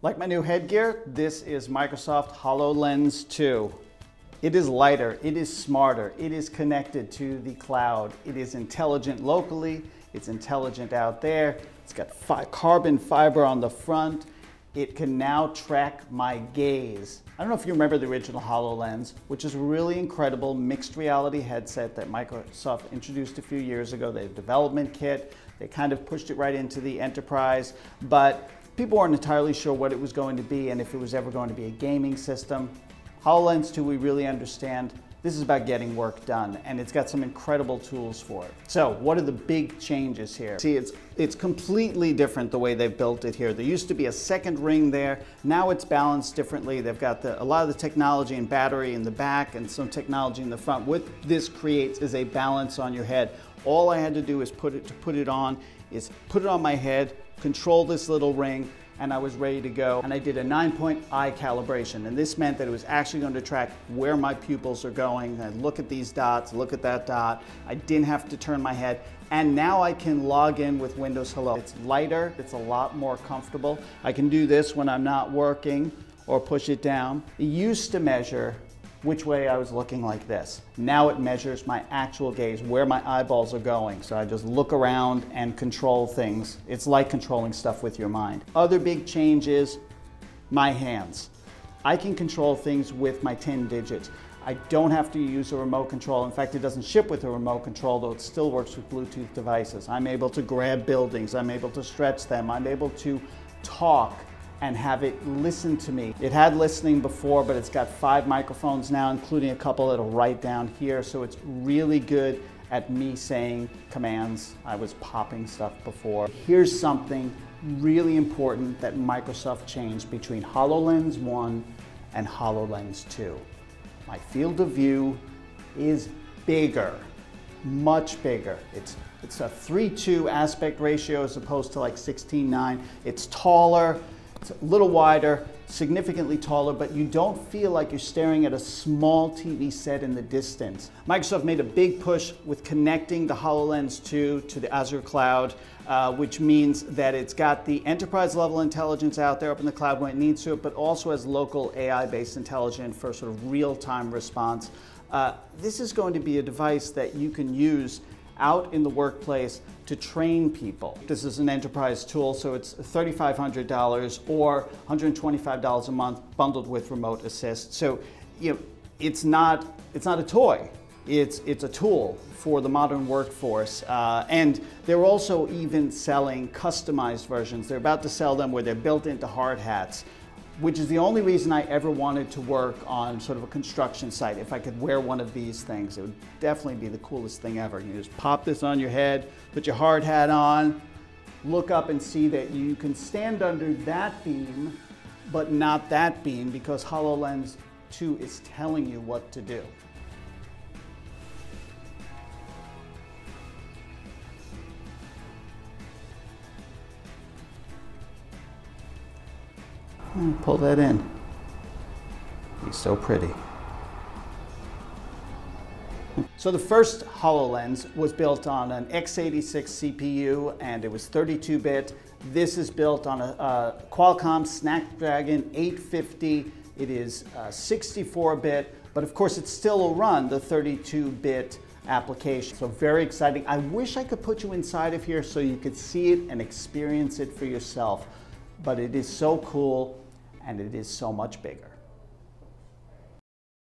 Like my new headgear, this is Microsoft HoloLens 2. It is lighter, it is smarter, it is connected to the cloud, it is intelligent locally, it's intelligent out there, it's got fi carbon fiber on the front, it can now track my gaze. I don't know if you remember the original HoloLens, which is a really incredible mixed reality headset that Microsoft introduced a few years ago. A development kit, they kind of pushed it right into the enterprise, but people weren't entirely sure what it was going to be and if it was ever going to be a gaming system. HoloLens 2, we really understand this is about getting work done and it's got some incredible tools for it. So what are the big changes here? See, it's, it's completely different the way they've built it here. There used to be a second ring there. Now it's balanced differently. They've got the, a lot of the technology and battery in the back and some technology in the front. What this creates is a balance on your head. All I had to do is put it to put it on is put it on my head, control this little ring, and I was ready to go. And I did a nine point eye calibration. And this meant that it was actually going to track where my pupils are going. I look at these dots, look at that dot. I didn't have to turn my head. And now I can log in with Windows Hello. It's lighter, it's a lot more comfortable. I can do this when I'm not working or push it down. It used to measure which way I was looking like this. Now it measures my actual gaze, where my eyeballs are going. So I just look around and control things. It's like controlling stuff with your mind. Other big change is my hands. I can control things with my 10 digits. I don't have to use a remote control. In fact, it doesn't ship with a remote control, though it still works with Bluetooth devices. I'm able to grab buildings. I'm able to stretch them. I'm able to talk and have it listen to me. It had listening before, but it's got five microphones now, including a couple that'll write down here. So it's really good at me saying commands. I was popping stuff before. Here's something really important that Microsoft changed between HoloLens 1 and HoloLens 2. My field of view is bigger, much bigger. It's, it's a 3-2 aspect ratio as opposed to like 16-9. It's taller, it's a little wider, significantly taller, but you don't feel like you're staring at a small TV set in the distance. Microsoft made a big push with connecting the HoloLens 2 to the Azure cloud, uh, which means that it's got the enterprise level intelligence out there up in the cloud when it needs to, but also has local AI-based intelligence for sort of real-time response. Uh, this is going to be a device that you can use out in the workplace to train people. This is an enterprise tool, so it's $3,500 or $125 a month bundled with remote assist. So, you know, it's not, it's not a toy. It's, it's a tool for the modern workforce. Uh, and they're also even selling customized versions. They're about to sell them where they're built into hard hats which is the only reason I ever wanted to work on sort of a construction site. If I could wear one of these things, it would definitely be the coolest thing ever. You just pop this on your head, put your hard hat on, look up and see that you can stand under that beam, but not that beam because HoloLens 2 is telling you what to do. Pull that in. He's so pretty. So the first HoloLens was built on an x86 CPU and it was 32-bit. This is built on a, a, Qualcomm Snapdragon 850. It is 64-bit, uh, but of course it still will run the 32-bit application. So very exciting. I wish I could put you inside of here so you could see it and experience it for yourself, but it is so cool and it is so much bigger.